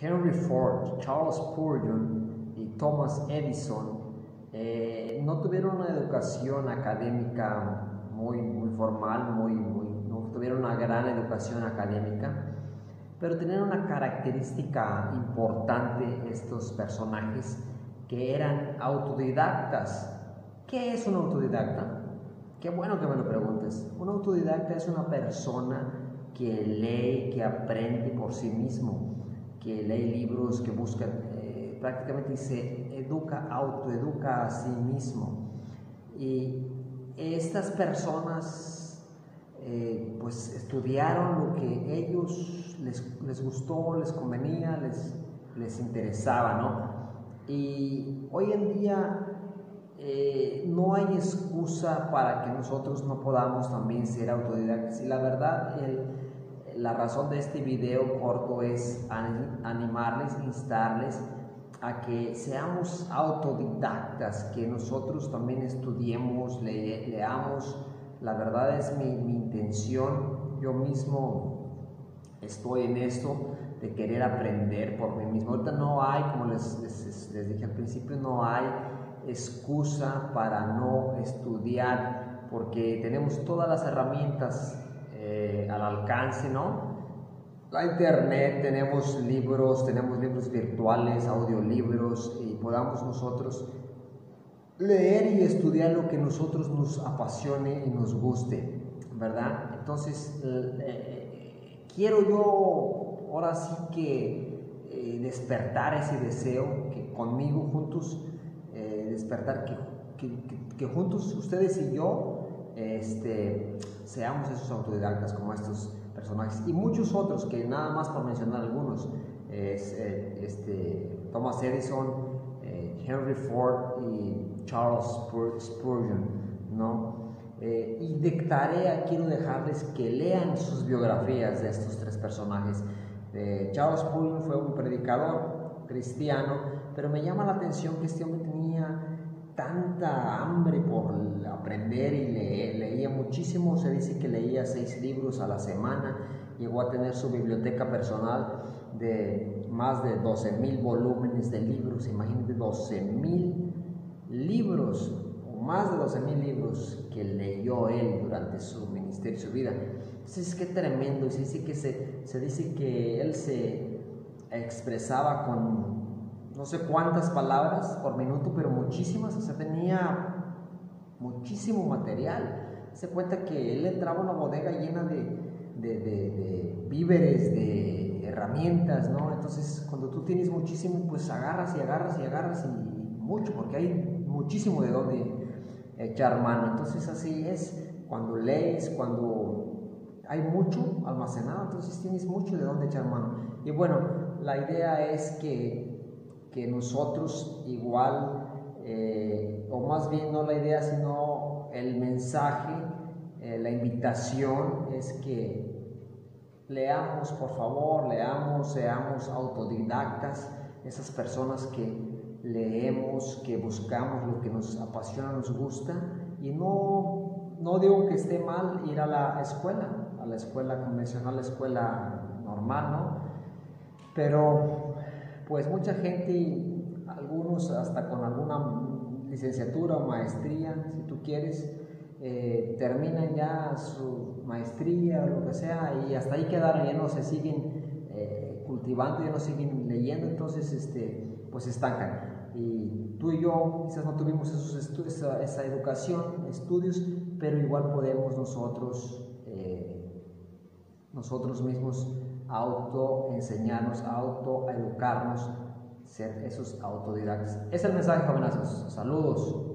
Henry Ford, Charles Spurgeon y Thomas Edison eh, no tuvieron una educación académica muy, formal, muy, no tuvieron una gran educación académica, pero tenían una característica importante estos personajes que eran autodidactas. ¿Qué es un autodidacta? Qué bueno que me lo preguntes. Un autodidacta es una persona que lee, que aprende por sí mismo, que libros, que busca, eh, prácticamente se educa, autoeduca a sí mismo. Y estas personas eh, pues estudiaron lo que ellos les, les gustó, les convenía, les, les interesaba, ¿no? Y hoy en día eh, no hay excusa para que nosotros no podamos también ser autodidactas. Y la verdad, la razón de este video corto es animarles, instarles a que seamos autodidactas, que nosotros también estudiemos, leamos. La verdad es mi, intención, yo mismo estoy en esto de querer aprender por mí mismo. Ahorita no hay, como les, les dije al principio, no hay excusa para no estudiar, porque tenemos todas las herramientas eh, al alcance, ¿no? La internet, tenemos libros, tenemos libros virtuales, audiolibros, y podamos nosotros leer y estudiar lo que nosotros nos apasione y nos guste, ¿verdad? Entonces, eh, quiero yo ahora sí que eh, despertar ese deseo, que conmigo juntos despertar que, que, juntos ustedes y yo este, seamos esos autodidactas como estos personajes y muchos otros que nada más por mencionar algunos es eh, este, Thomas Edison, eh, Henry Ford y Charles Spurgeon, ¿no? Eh, y de tarea quiero dejarles que lean sus biografías de estos tres personajes. Charles Spurgeon fue un predicador cristiano, pero me llama la atención que este hombre tenía tanta hambre por aprender y leer, leía muchísimo, se dice que leía seis libros a la semana, llegó a tener su biblioteca personal de más de 12 mil volúmenes de libros, imagínate 12 mil libros, o más de 12 mil libros que leyó él durante su ministerio, su vida. Entonces, qué tremendo, se dice que, se, se dice que él se expresaba con no sé cuántas palabras por minuto, pero muchísimas, o sea, tenía muchísimo material. Se cuenta que él entraba a una bodega llena de, de, de, víveres, de herramientas, ¿no? Entonces, cuando tú tienes muchísimo, pues agarras y agarras y agarras y, mucho, porque hay muchísimo de dónde echar mano. Entonces, así es, cuando lees, cuando hay mucho almacenado, entonces tienes mucho de dónde echar mano. Y bueno, la idea es que que nosotros igual, eh, o más bien no la idea, sino el mensaje, eh, la invitación es que leamos, por favor, leamos, seamos autodidactas, esas personas que leemos, que buscamos lo que nos apasiona, nos gusta, y no, no digo que esté mal ir a la escuela, a la escuela convencional, a la escuela normal, ¿no? Pero pues mucha gente, algunos hasta con alguna licenciatura o maestría, si tú quieres, eh, terminan ya su maestría o lo que sea y hasta ahí quedaron, ya no se siguen eh, cultivando, ya no siguen leyendo, entonces este, pues estancan. Y tú y yo quizás no tuvimos esa, educación, estudios, pero igual podemos nosotros, eh, nosotros mismos auto enseñarnos, auto educarnos, ser esos autodidactas. Es el mensaje, jovenazos. Saludos.